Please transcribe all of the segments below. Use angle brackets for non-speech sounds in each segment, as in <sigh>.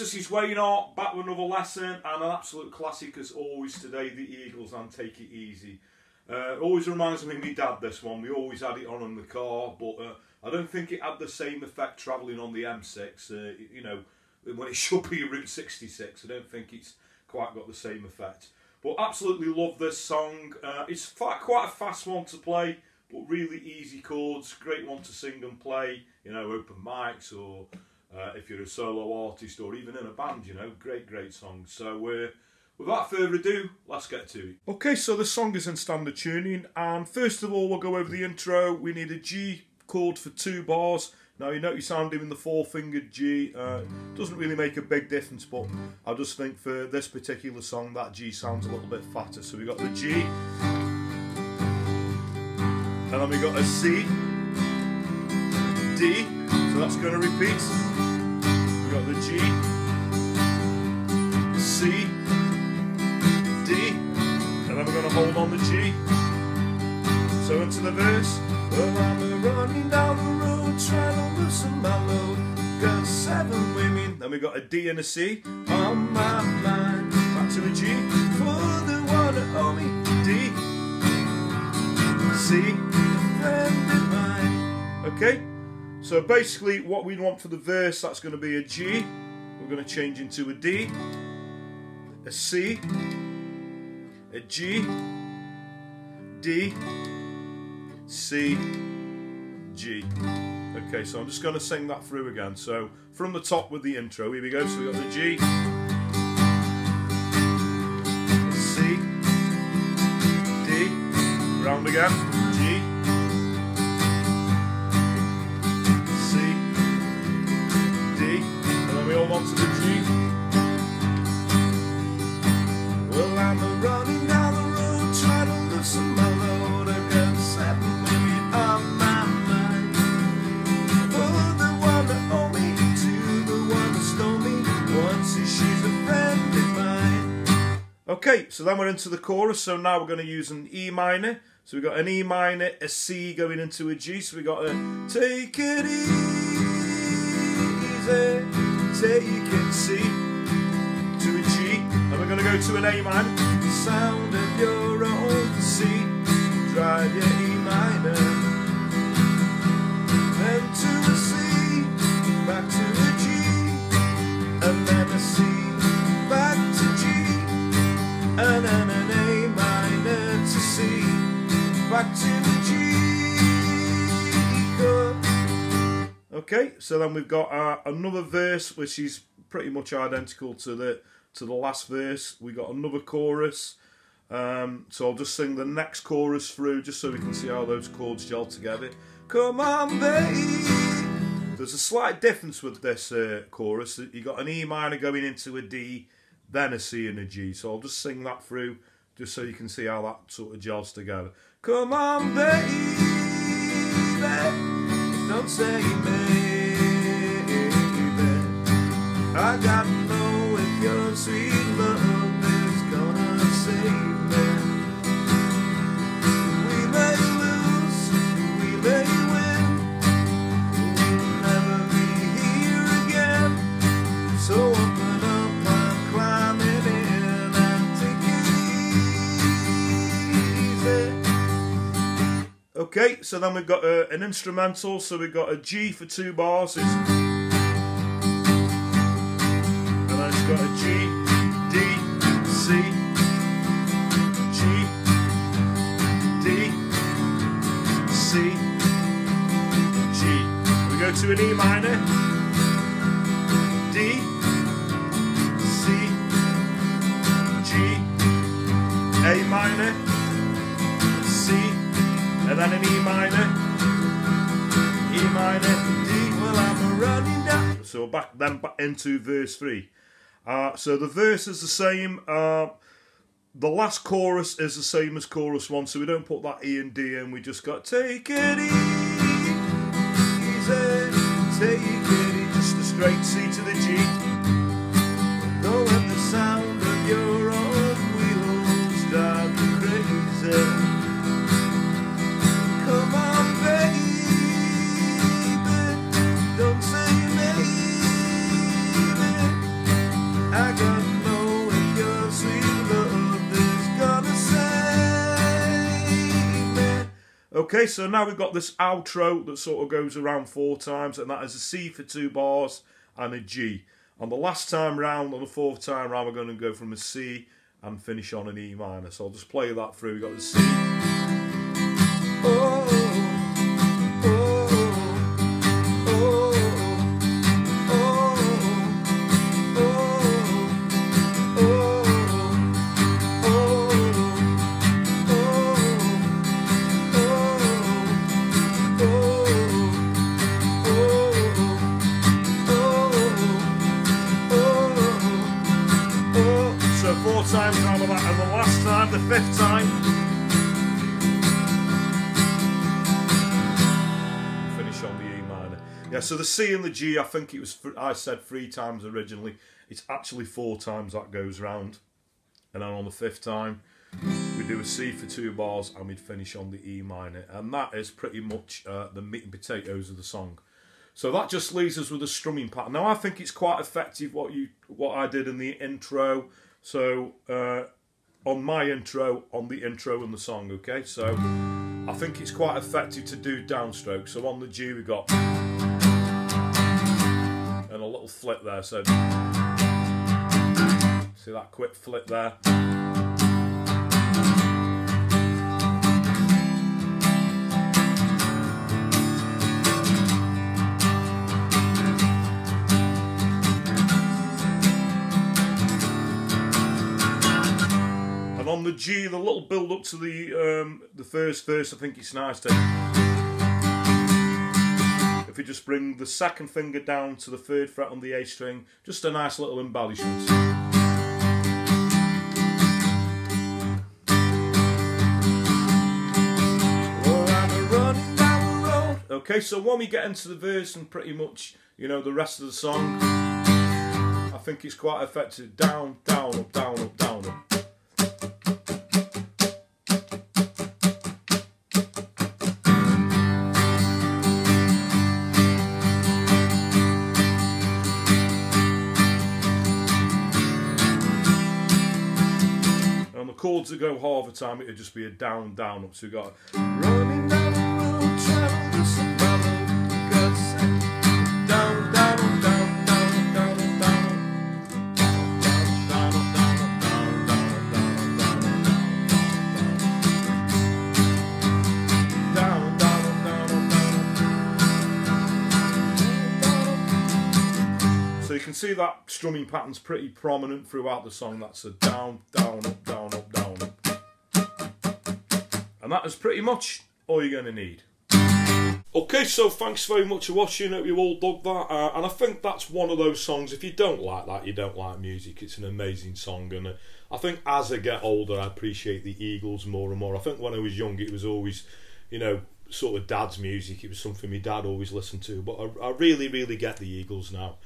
This is Wayne R, back with another lesson and an absolute classic as always today, the Eagles and Take It Easy. Uh, always reminds me of my dad, this one. We always had it on in the car, but uh, I don't think it had the same effect travelling on the M6, uh, you know, when it <laughs> should be Route 66. I don't think it's quite got the same effect. But absolutely love this song. Uh, it's quite a fast one to play, but really easy chords. Great one to sing and play, you know, open mics or uh, if you're a solo artist or even in a band, you know, great, great song. So, uh, without further ado, let's get to it. Okay, so the song is in standard tuning, and first of all, we'll go over the intro. We need a G chord for two bars. Now, you notice I'm doing the four fingered G. Uh, doesn't really make a big difference, but I just think for this particular song, that G sounds a little bit fatter. So, we got the G, and then we got a C, D, that's going to repeat. We've got the G, C, D, and then we're going to hold on the G. So into the verse. Well, I'm running down the road trying to loosen my load. Got seven women. Then we got a D and a C on my mind. Back to the G for the one that owe me. D, C, friend of mine. Okay. So basically what we want for the verse, that's going to be a G. We're going to change into a D, a C, a G, D, C, G. Okay, so I'm just going to sing that through again. So from the top with the intro, here we go. So we got the G, C, D, round again, Okay, so then we're into the chorus. So now we're going to use an E minor. So we've got an E minor, a C going into a G. So we've got a take it easy take it C to a G, and we're going to go to an A minor. Sound of your own C, drive your E minor, then to Okay, so then we've got uh, another verse which is pretty much identical to the to the last verse. We got another chorus. Um, so I'll just sing the next chorus through just so we can see how those chords gel together. Come on, baby. There's a slight difference with this uh, chorus. You got an E minor going into a D, then a C and a G. So I'll just sing that through just so you can see how that sort of gels together. Come on, baby. Don't say baby I gotta Okay, so then we've got uh, an instrumental, so we've got a G for two bars. It's, and then it's got a G, D, C, G, D, C, G. We go to an E minor, then an E minor, E minor, D. Well, I'm running down. So back then back into verse three. Uh, so the verse is the same. Uh, the last chorus is the same as chorus one, so we don't put that E and D in. We just got take it easy, take it easy, just a straight C to the G. Okay, so now we've got this outro that sort of goes around four times, and that is a C for two bars and a G. On the last time round, on the fourth time round, we're going to go from a C and finish on an E minor. So I'll just play that through. We've got the C. Oh, time. Finish on the E minor. Yeah, so the C and the G, I think it was, I said three times originally. It's actually four times that goes round. And then on the fifth time, we do a C for two bars and we'd finish on the E minor. And that is pretty much uh, the meat and potatoes of the song. So that just leaves us with a strumming pattern. Now I think it's quite effective what you what I did in the intro. So uh, on my intro, on the intro and the song, okay? So I think it's quite effective to do downstroke. So on the G we got and a little flip there. So see that quick flip there. On the G, the little build up to the um, the first verse, I think it's nice to. If you just bring the second finger down to the third fret on the A string, just a nice little embellishment. Okay, so when we get into the verse and pretty much, you know, the rest of the song, I think it's quite effective. Down, down, go half the time, it'd just be a down, down, up. So we got running down the road, trying to some down, down, down, down, down, down, down. So you can see that strumming pattern's pretty prominent throughout the song. That's a down, down, up, down, up. And that is pretty much all you're going to need. Okay, so thanks very much for watching. Hope you all dug that. Uh, and I think that's one of those songs. If you don't like that, you don't like music. It's an amazing song, and uh, I think as I get older, I appreciate the Eagles more and more. I think when I was young, it was always, you know, sort of dad's music. It was something my dad always listened to. But I, I really, really get the Eagles now.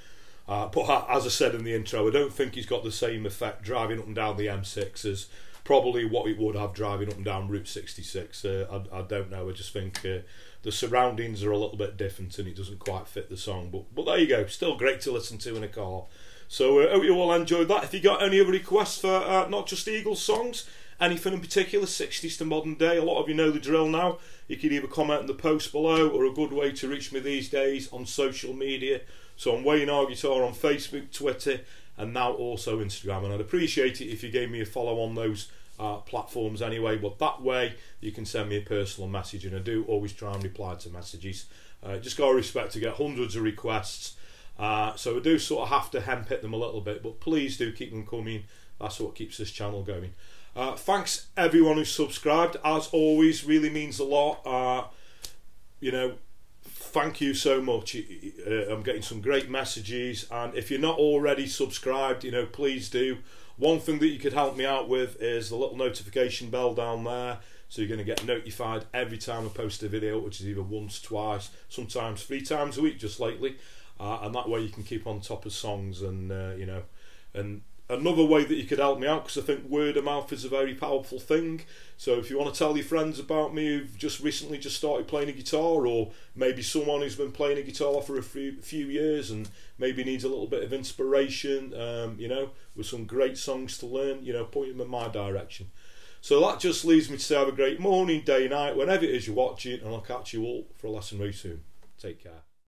Uh, but as I said in the intro, I don't think he's got the same effect driving up and down the M6 as probably what it would have driving up and down Route 66. Uh, I, I don't know. I just think uh, the surroundings are a little bit different and it doesn't quite fit the song. But but there you go. Still great to listen to in a car. So uh, hope you all enjoyed that. If you got any other requests for uh, not just Eagles songs, anything in particular, 60s to modern day, a lot of you know the drill now. You can either comment in the post below or a good way to reach me these days on social media. So I'm Wayne R Guitar on Facebook, Twitter, and now also Instagram. And I'd appreciate it if you gave me a follow on those uh, platforms anyway. But that way you can send me a personal message, and I do always try and reply to messages. Uh, just got to respect to get hundreds of requests. Uh, so I do sort of have to hem pick them a little bit, but please do keep them coming. That's what keeps this channel going. Uh, thanks everyone who subscribed. As always, really means a lot. Uh, you know, thank you so much. Uh, I'm getting some great messages, and if you're not already subscribed, you know, please do. One thing that you could help me out with is the little notification bell down there. So you're going to get notified every time I post a video, which is either once, twice, sometimes three times a week, just lately. Uh, and that way you can keep on top of songs and uh, you know, and another way that you could help me out because I think word of mouth is a very powerful thing. So if you want to tell your friends about me who've just recently just started playing a guitar, or maybe someone who's been playing a guitar for a few, few years and maybe needs a little bit of inspiration, um, you know, with some great songs to learn, you know, point them in my direction. So that just leaves me to say have a great morning, day, night, whenever it is you're watching, and I'll catch you all for a lesson very soon. Take care.